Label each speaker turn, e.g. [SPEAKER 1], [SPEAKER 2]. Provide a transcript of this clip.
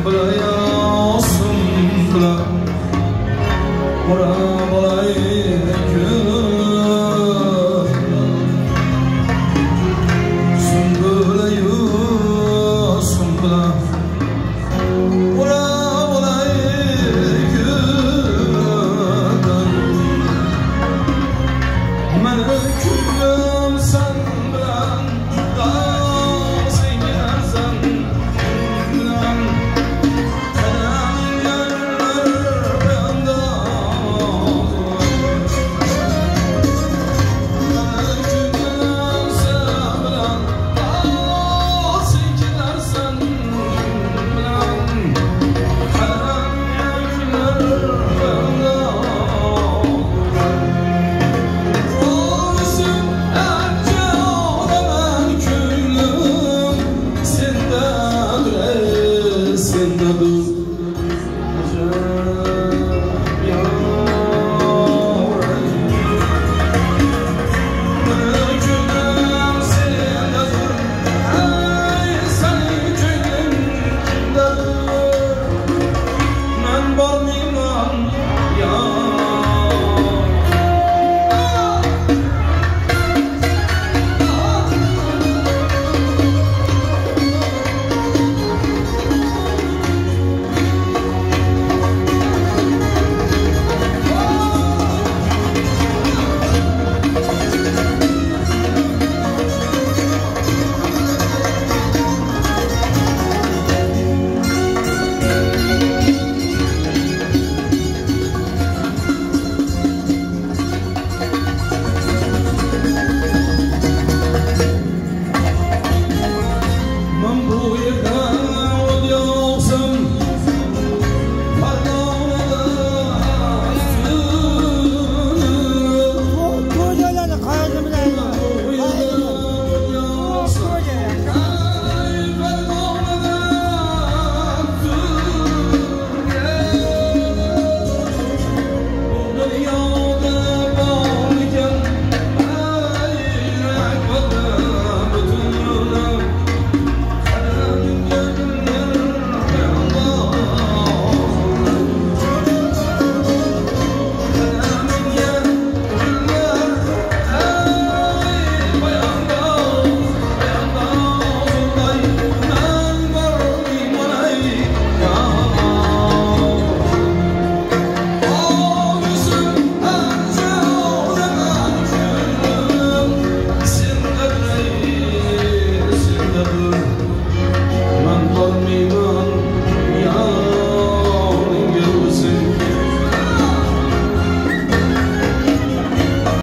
[SPEAKER 1] 안 보여. sentado